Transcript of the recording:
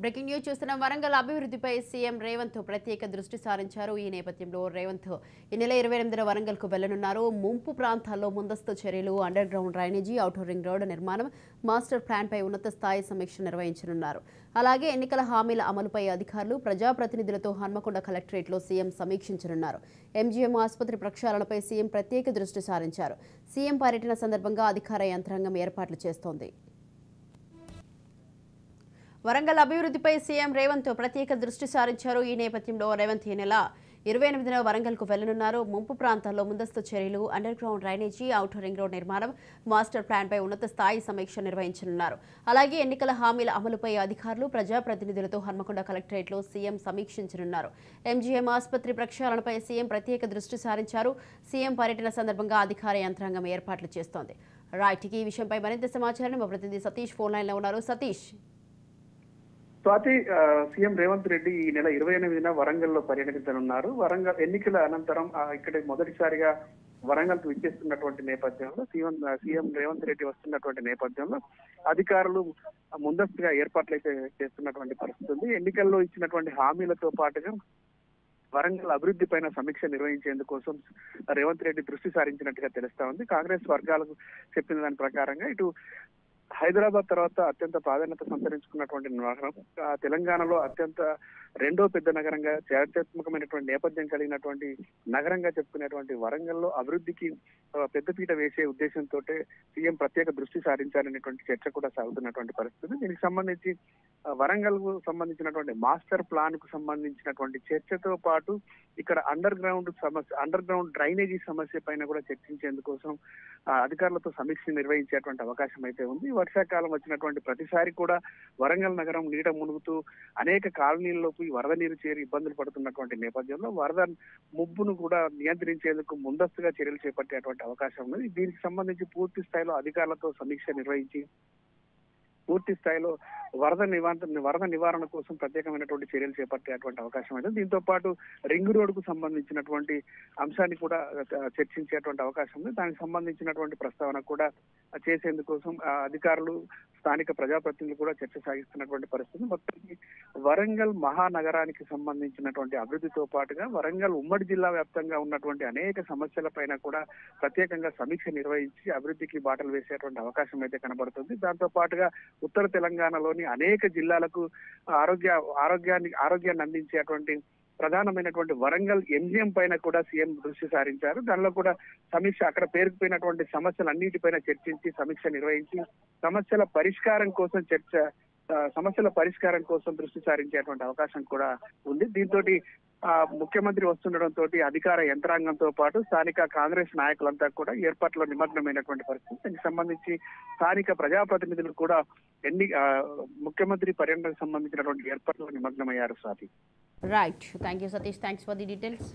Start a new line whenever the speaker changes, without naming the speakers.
Breaking news చూస్తున్న వరంగల్ అభివృద్ధిపై CM Revanth ప్రత్యేక దృష్టి సారించారు. ఈ నేపథ్యంలో రేవంత్ ఈ నెల ఇరవై ఎనిమిదిన వరంగల్కు వెళ్ళనున్నారు ముంపు ప్రాంతాల్లో ముందస్తు చర్యలు underground drainage outer ring road నిర్మాణం మాస్టర్ ప్లాన్పై ఉన్నత స్థాయి సమీక్ష నిర్వహించనున్నారు. అలాగే ఎన్నికల హామీల అమలుపై అధికారులు ప్రజాప్రతినిధులతో హన్మకొండ కలెక్టరేట్లో సీఎం సమీక్షించనున్నారు. ఎంజీఎం ఆసుపత్రి ప్రక్షాళనపై సీఎం ప్రత్యేక దృష్టి సారించారు. సీఎం పర్యటన సందర్భంగా అధికార యంత్రాంగం ఏర్పాట్లు చేస్తోంది. వరంగల్ అభివృద్ధిపై సీఎం రేవంత్ ప్రత్యేక దృష్టి సారించారు. ఈ నేపథ్యంలో రేవంత్ ఈ నెల ఇరవై ఎనిమిదిన వరంగల్కు వెళ్ళనున్నారు ముంపు ప్రాంతాల్లో ముందస్తు చర్యలు underground drainage out ring road నిర్మాణం మాస్టర్ ప్లాన్పై ఉన్నత స్థాయి సమీక్ష నిర్వహించనున్నారు. అలాగే ఎన్నికల హామీల అమలుపై అధికారులు ప్రజాప్రతినిధులతో హన్మకొండ కలెక్టరేట్లో సీఎం సమీక్షించనున్నారు. ఎంజీఎం ఆసుపత్రి ప్రక్షాళనపై సీఎం ప్రత్యేక దృష్టి సారించారు. సీఎం పర్యటన సందర్భంగా అధికార యంత్రాంగం ఏర్పాట్లు చేస్తోంది. రైట్ ఈ విషయంపై మరింత సమాచారాన్ని మా ప్రతినిధి సతీష్ ఫోన్ లైన్లో ఉన్నారు. సతీష్
స్వాతి సీఎం రేవంత్ రెడ్డి ఈ నెల ఇరవై ఎనిమిదిన వరంగల్లో పర్యటించనున్నారు. వరంగల్ ఎన్నికల అనంతరం ఇక్కడ మొదటిసారిగా వరంగల్కు విచ్చేస్తున్నటువంటి నేపథ్యంలో సీఎం సీఎం రేవంత్ రెడ్డి వస్తున్నటువంటి నేపథ్యంలో అధికారులు ముందస్తుగా ఏర్పాట్లు అయితే చేస్తున్నటువంటి పరిస్థితి ఉంది. ఎన్నికల్లో ఇచ్చినటువంటి హామీలతో పాటుగా వరంగల్ అభివృద్ధి పైన సమీక్ష నిర్వహించేందుకోసం రేవంత్ రెడ్డి దృష్టి సారించినట్టుగా తెలుస్తా ఉంది. కాంగ్రెస్ వర్గాలకు చెప్పిన దాని ప్రకారంగా ఇటు హైదరాబాద్ తర్వాత అత్యంత ప్రాధాన్యత సంతరించుకున్నటువంటి నగరం. తెలంగాణలో అత్యంత రెండో పెద్ద నగరంగా చారిత్రాత్మకమైనటువంటి నేపథ్యం కలిగినటువంటి నగరంగా చెప్పుకునేటువంటి వరంగల్లో అభివృద్ధికి పెద్దపీట వేసే ఉద్దేశంతో సీఎం ప్రత్యేక దృష్టి సారించాలనేటువంటి చర్చ కూడా సాగుతున్నటువంటి పరిస్థితి. దీనికి సంబంధించి వరంగల్కు సంబంధించినటువంటి మాస్టర్ ప్లాన్కు సంబంధించినటువంటి చర్చతో పాటు ఇక్కడ అండర్ గ్రౌండ్ సమస్య అండర్ గ్రౌండ్ డ్రైనేజీ సమస్య పైన కూడా చర్చించేందుకోసం అధికారులతో సమీక్ష నిర్వహించేటువంటి అవకాశం అయితే ఉంది. వర్షాకాలం వచ్చినటువంటి ప్రతిసారి కూడా వరంగల్ నగరం నీట మునుగుతూ అనేక కాలనీల్లోకి వరద నీరు చేరి ఇబ్బందులు పడుతున్నటువంటి నేపథ్యంలో వరద ముబ్బును కూడా నియంత్రించేందుకు ముందస్తుగా చర్యలు చేపట్టేటువంటి అవకాశం ఉన్నది. దీనికి సంబంధించి పూర్తి స్థాయిలో అధికారులతో సమీక్ష నిర్వహించి పూర్తి స్థాయిలో వరద నివారణ వరద నివారణ కోసం ప్రత్యేకమైనటువంటి చర్యలు చేపట్టేటువంటి అవకాశం అయితే దీంతో పాటు రింగ్ రోడ్కు సంబంధించినటువంటి అంశాన్ని కూడా చర్చించేటువంటి అవకాశం ఉంది. దానికి సంబంధించినటువంటి ప్రస్తావన కూడా చేసేందుకోసం ఆ, అధికారులు స్థానిక ప్రజాప్రతినిధులు కూడా చర్చ సాగిస్తున్నటువంటి పరిస్థితి. మొత్తానికి వరంగల్ మహానగరానికి సంబంధించినటువంటి అభివృద్ధితో పాటుగా వరంగల్ ఉమ్మడి జిల్లా వ్యాప్తంగా ఉన్నటువంటి అనేక సమస్యల పైన కూడా ప్రత్యేకంగా సమీక్ష నిర్వహించి అభివృద్ధికి బాటలు వేసేటువంటి అవకాశం అయితే కనబడుతుంది. దాంతో పాటుగా ఉత్తర తెలంగాణలోని అనేక జిల్లాలకు ఆరోగ్య ఆరోగ్యాన్ని ఆరోగ్యాన్ని అందించేటువంటి ప్రధానమైనటువంటి వరంగల్ ఎంజిఎం పైన కూడా సీఎం దృష్టి సారించారు. దానిలో కూడా సమీక్ష అక్కడ పేరుకుపోయినటువంటి సమస్యలన్నిటిపైన చర్చించి సమీక్ష నిర్వహించి సమస్యల పరిష్కారం కోసం చర్చ సమస్యల పరిష్కారం కోసం దృష్టి సారించేటువంటి అవకాశం కూడా ఉంది. దీంతో ముఖ్యమంత్రి వస్తుండటంతో అధికార యంత్రాంగంతో పాటు స్థానిక కాంగ్రెస్ నాయకులంతా కూడా ఏర్పాట్లో నిమగ్నమైనటువంటి పరిస్థితి. దీనికి సంబంధించి స్థానిక ప్రజాప్రతినిధులు కూడా ఎన్ని ముఖ్యమంత్రి పర్యటనకు సంబంధించినటువంటి ఏర్పాట్లో నిమగ్నమయ్యారు Swathi.
Right thank you Satish thanks for the details